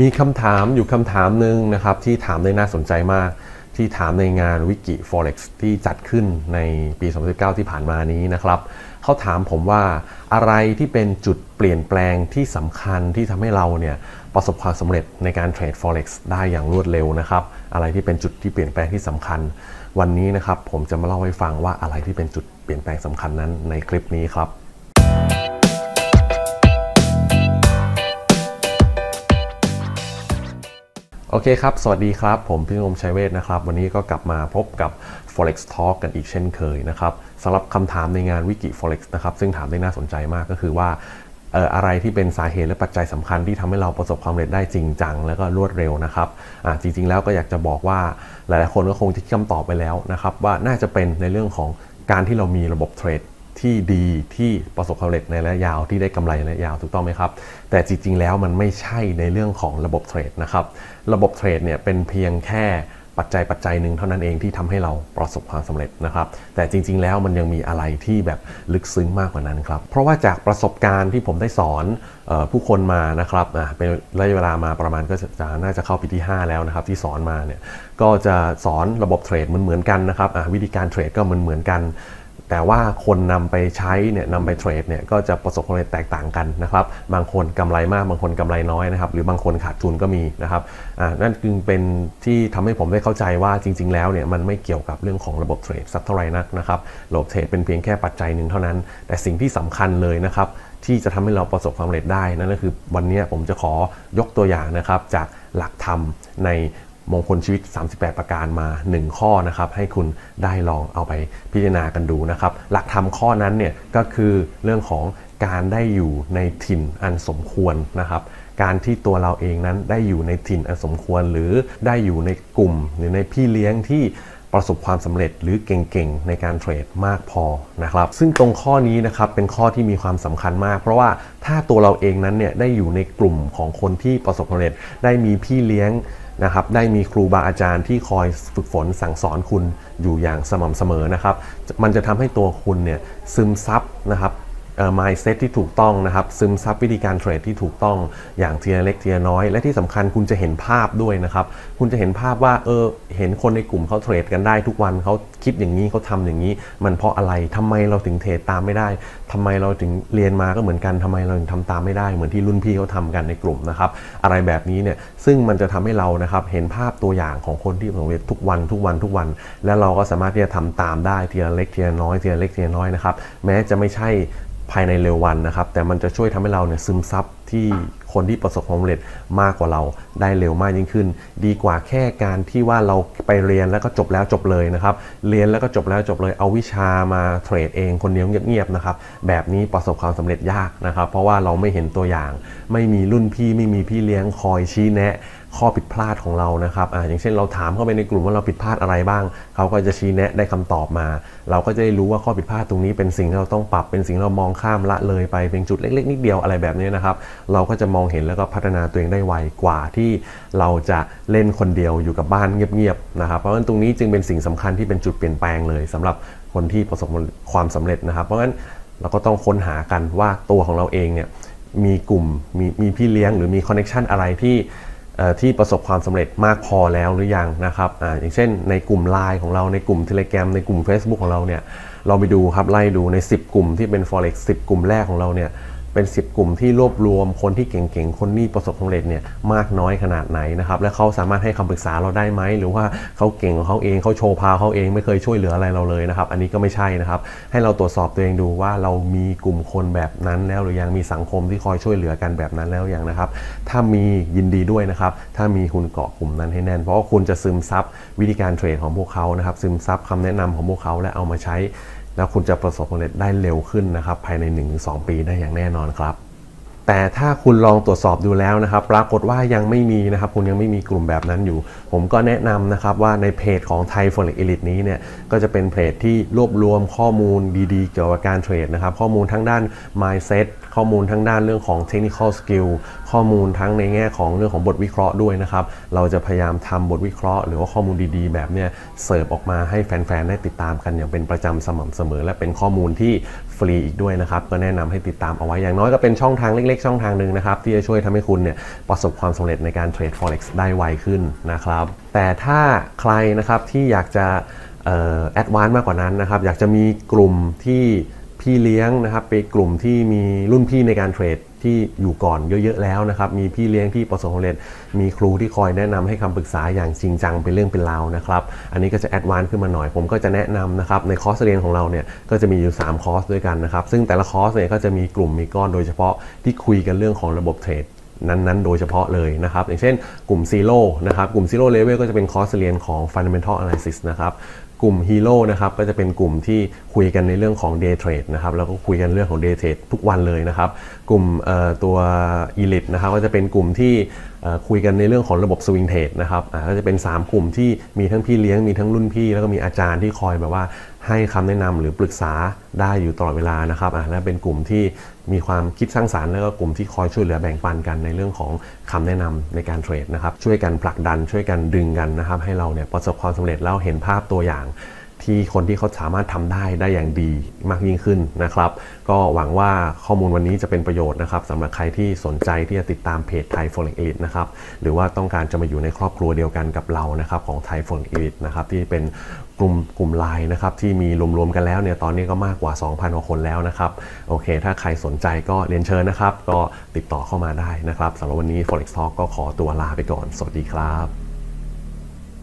มีคำถามอยู่คำถามหนึ่งนะครับที่ถามได้น่าสนใจมาก ที่ถามในงานวิกิ Forex ที่จัดขึ้นในปี 2019 ที่ผ่านมานี้นะครับเขาถามผมว่าอะไรที่เป็นจุดเปลี่ยนแปลงที่สำคัญที่ทำให้เราเนี่ยประสบความสำเร็จในการเทรด Forex ได้อย่างรวดเร็วนะครับ อะไรที่เป็นจุดที่เปลี่ยนแปลงที่สำคัญ วันนี้นะครับผมจะมาเล่าให้ฟังว่าอะไรที่เป็นจุดเปลี่ยนแปลงสำคัญนั้นในคลิปนี้ครับ โอเคครับ สวัสดีครับ ผมพี่งมชัยเวทนะครับ วันนี้ก็กลับมาพบกับ Forex Talk กันอีกเช่นเคยนะครับสำหรับคำถามในงานวิกิ Forex นะครับ ซึ่งถามได้น่าสนใจมากก็คือว่าอะไรที่เป็นสาเหตุและปัจจัยสำคัญที่ทำให้เราประสบความสำเร็จได้จริงจัง แล้วก็รวดเร็วนะครับจริง ๆ แล้วก็อยากจะบอกว่าหลาย ๆ คนก็คงที่คำตอบไปแล้วนะครับว่าน่าจะเป็นในเรื่องของการที่เรามีระบบเทรด ที่ดีที่ประสบความสำเร็จในระยะยาวที่ได้กำไรในระยะยาวถูกต้องไหมครับ แต่จริง ๆ แล้วมันไม่ใช่ในเรื่องของระบบเทรดนะครับระบบเทรดเนี่ยเป็นเพียงแค่ปัจจัยปัจจัยหนึ่งเท่านั้นเองที่ทำให้เราประสบความสำเร็จนะครับ แต่จริง ๆ แล้วมันยังมีอะไรที่แบบลึกซึ้งมากกว่านั้นครับ เพราะว่าจากประสบการณ์ที่ผมได้สอนออผู้คนมานะครับอะเป็นระยะเวลามาประมาณก็จะน่าจะเข้าปีที่ 5 แล้วนะครับ ที่สอนมาเนี่ยก็จะสอนระบบเทรดเหมือนๆกันนะครับวิธีการเทรดก็เหมือนๆกัน แต่ว่าคนนำไปใช้เนี่ยนำไปเทรดเนี่ยก็จะประสบความสำเร็จแตกต่างกันนะครับ บางคนกำไรมากบางคนกำไรน้อยนะครับ หรือบางคนขาดทุนก็มีนะครับอ่านั่นจึงเป็นที่ทำให้ผมได้เข้าใจว่าจริง ๆ แล้วเนี่ยมันไม่เกี่ยวกับเรื่องของระบบเทรดสักเท่าไหร่นักนะครับ ระบบเทรดเป็นเพียงแค่ปัจจัยหนึ่งเท่านั้น แต่สิ่งที่สำคัญเลยนะครับที่จะทำให้เราประสบความสำเร็จได้นั่นก็คือวันนี้ผมจะขอยกตัวอย่างนะครับจากหลักธรรมใน มงคลชีวิต 38 ประการมา 1 ข้อนะครับ ให้คุณได้ลองเอาไปพิจารณากันดูนะครับ หลักธรรมข้อนั้นเนี่ยก็คือเรื่องของการได้อยู่ในถิ่นอันสมควรนะครับ การที่ตัวเราเองนั้นได้อยู่ในถิ่นอันสมควร หรือได้อยู่ในกลุ่ม หรือในพี่เลี้ยงที่ประสบความสำเร็จหรือเก่งๆ ในการเทรดมากพอนะครับ ซึ่งตรงข้อนี้นะครับเป็นข้อที่มีความสำคัญมาก เพราะว่าถ้าตัวเราเองนั้นเนี่ยได้อยู่ในกลุ่มของคนที่ประสบความสำเร็จได้มีพี่เลี้ยง นะครับได้มีครูบาอาจารย์ที่คอยฝึกฝนสั่งสอนคุณอยู่อย่างสม่ำเสมอนะครับ มันจะทำให้ตัวคุณเนี่ยซึมซับนะครับ เอ่อ mindset ที่ถูกต้องนะครับซึมซับวิธีการเทรดที่ถูกต้องอย่างทีละเล็กทีละน้อย และที่สำคัญคุณจะเห็นภาพด้วยนะครับคุณจะเห็นภาพว่าเออเห็นคนในกลุ่มเขาเทรดกันได้ทุกวันเขาคิดอย่างนี้เขาทำอย่างนี้ มันเพราะอะไรทำไมเราถึงเทรดตามไม่ได้ทำไมเราถึงเรียนมาก็เหมือนกันทำไมเราถึงทำตามไม่ได้เหมือนที่รุ่นพี่เขาทำกันในกลุ่มนะครับอะไรแบบนี้เนี่ยซึ่งมันจะทำให้เรานะครับเห็นภาพตัวอย่างของคนที่ประสบความสำเร็จทุกวันทุกวันทุกวัน แล้วเราก็สามารถที่จะทำตามได้ทีละเล็กทีละน้อยทีละเล็กทีละน้อยนะครับแม้จะไม่ใช่ภายในเร็ววันนะครับ แต่มันจะช่วยทำให้เราเนี่ยซึมซับที่คนที่ประสบความสำเร็จมากกว่าเราได้เร็วมากยิ่งขึ้น ดีกว่าแค่การที่ว่าเราไปเรียนแล้วก็จบแล้วจบเลยนะครับ เรียนแล้วก็จบแล้วจบเลยเอาวิชามาเทรดเองคนเดียวเงียบๆนะครับแบบนี้ประสบความสำเร็จยากนะครับ เพราะว่าเราไม่เห็นตัวอย่าง ไม่มีรุ่นพี่ไม่มีพี่เลี้ยงคอยชี้แนะ ข้อผิดพลาดของเรานะครับออย่างเช่นเราถามเข้าไปในกลุ่มว่าเราผิดพลาดอะไรบ้าง เขาก็จะชี้แนะได้คำตอบมา เราก็จะได้รู้ว่าข้อผิดพลาดตรงนี้เป็นสิ่งที่เราต้องปรับเป็นสิ่งที่เรามองข้ามละเลยไปเป็นจุดเล็ก ๆ นิดเดียวอะไรแบบนี้นะครับเราก็จะมองเห็นแล้วก็พัฒนาตัวเองได้ไวกว่าที่เราจะเล่นคนเดียวอยู่กับบ้านเงียบๆนะครับเพราะฉะนั้นตรงนี้จึงเป็นสิ่งสำคัญที่เป็นจุดเปลี่ยนแปลงเลยสำหรับคนที่ประสบความสำเร็จนะครับ เพราะฉะนั้นเราก็ต้องค้นหากันว่าตัวของเราเองเนี่ยมีกลุ่มมีมีพี่เลี้ยงหรือมีคอนเนคชันอะไรที่ ที่ประสบความสำเร็จมากพอแล้วหรือยังนะครับอาอย่างเช่นในกลุ่ม l ล n e ของเราในกลุ่ม Telegram ในกลุ่ม Facebook ของเราเนี่ยเราไปดูครับไล่ดูใน 10 กลุ่มที่เป็น Forex 10 กลุ่มแรกของเราเนี่ย เป็น 10 กลุ่มที่รวบรวมคนที่เก่งๆ คนที่ประสบความสำเร็จเนี่ยมากน้อยขนาดไหนนะครับ และเขาสามารถให้คำปรึกษาเราได้ไหม หรือว่าเขาเก่งของเขาเองเขาโชว์พาวเขาเองไม่เคยช่วยเหลืออะไรเราเลยนะครับ อันนี้ก็ไม่ใช่นะครับ ให้เราตรวจสอบตัวเองดูว่าเรามีกลุ่มคนแบบนั้นแล้วหรือยังมีสังคมที่คอยช่วยเหลือกันแบบนั้นแล้วอยังนะครับ ถ้ามียินดีด้วยนะครับ ถ้ามีคุณเกาะกลุ่มนั้นให้แน่น เพราะว่าคุณจะซึมซับวิธีการเทรดของพวกเขานะครับ ซึมซับคำแนะนำของพวกเขาและเอามาใช้ แล้วคุณจะประสบความสำเร็จได้เร็วขึ้นนะครับ ภายใน 1-2 ปีได้อย่างแน่นอนครับ แต่ถ้าคุณลองตรวจสอบดูแล้วนะครับ ปรากฏว่ายังไม่มีนะครับ คุณยังไม่มีกลุ่มแบบนั้นอยู่ ผมก็แนะนำนะครับว่าในเพจของไทย Forex Elite นี้เนี่ยก็จะเป็นเพจที่รวบรวมข้อมูลดีๆ เกี่ยวกับการเทรดนะครับ ข้อมูลทั้งด้าน mindset ข้อมูลทั้งด้านเรื่องของ technical skill ข้อมูลทั้งในแง่ของเรื่องของบทวิเคราะห์ด้วยนะครับ เราจะพยายามทำบทวิเคราะห์หรือว่าข้อมูลดีๆ แบบเนี้ยเสิร์ฟออกมาให้แฟนๆได้ติดตามกันอย่างเป็นประจำสม่ำเสมอ และเป็นข้อมูลที่ฟรีอีกด้วยนะครับก็แนะนำให้ติดตามเอาไว้อย่างน้อยก็เป็นช่องทางเล็กล็กๆ ช่องทางหนึ่งนะครับ ที่จะช่วยทำให้คุณเนี่ยประสบความสำเร็จในการเทรด forex ได้ไวขึ้นนะครับ แต่ถ้าใครนะครับที่อยากจะ advance มากกว่านั้นนะครับ อยากจะมีกลุ่มที่ พี่เลี้ยงนะครับเป็นกลุ่มที่มีรุ่นพี่ในการเทรดที่อยู่ก่อนเยอะๆแล้วนะครับ มีพี่เลี้ยงที่ประสบความสำเร็จ มีครูที่คอยแนะนำให้คำปรึกษาอย่างจริงจังเป็นเรื่องเป็นราวนะครับ อันนี้ก็จะ advance ขึ้นมาหน่อย ผมก็จะแนะนำนะครับ ในคอร์สเรียนของเราเนี่ยก็จะมีอยู่ 3 คอร์สด้วยกันนะครับ ซึ่งแต่ละคอร์สเนี่ยก็จะมีกลุ่มมีก้อนโดยเฉพาะที่คุยกันเรื่องของระบบเทรดนั้นๆ โดยเฉพาะเลยนะครับ อย่างเช่นกลุ่ม Zero นะครับ กลุ่ม Zero Level ก็จะเป็นคอร์สเรียนของ Fundamental Analysis นะครับ กลุ่มฮีโร่นะครับก็จะเป็นกลุ่มที่คุยกันในเรื่องของ Day Trade นะครับแล้วก็คุยกันเรื่องของ Day Trade ทุกวันเลยนะครับ กลุ่มตัว Elite นะครับก็จะเป็นกลุ่มที่คุยกันในเรื่องของระบบ Swing Trade นะครับก็จะเป็น 3 กลุ่มที่มีทั้งพี่เลี้ยงมีทั้งรุ่นพี่ แล้วก็มีอาจารย์ที่คอยแบบว่า ให้คำแนะนำหรือปรึกษาได้อยู่ตลอดเวลานะครับอะและเป็นกลุ่มที่มีความคิดสร้างสารรค์แล้วก็กลุ่มที่คอยช่วยเหลือแบ่งปันกันในเรื่องของคำแนะนำในการเทรดนะครับ ช่วยกันผลักดันช่วยกันดึงกันนะครับ ให้เราเนี่ยประสบความสำเร็จแล้วเห็นภาพตัวอย่างที่คนที่เขาสามารถทำได้ได้อย่างดีมากยิ่งขึ้นนะครับ ก็หวังว่าข้อมูลวันนี้จะเป็นประโยชน์นะครับสำหรับใครที่สนใจที่จะติดตามเพจไทย Forex Elite นะครับหรือว่าต้องการจะมาอยู่ในครอบครัวเดียวกันกับเรานะครับของไทย Forex Elite นะครับที่เป็น กลุ่มกลุ่มไลน์นะครับที่มีรวมๆกันแล้วเนี่ยตอนนี้ก็มากกว่า 2,000กว่าคนแล้วนะครับโอเค ถ้าใครสนใจก็เรียนเชิญนะครับ ก็ติดต่อเข้ามาได้นะครับสำหรับวันนี้ Forex Talk ก็ขอตัวลาไปก่อน สวัสดีครับ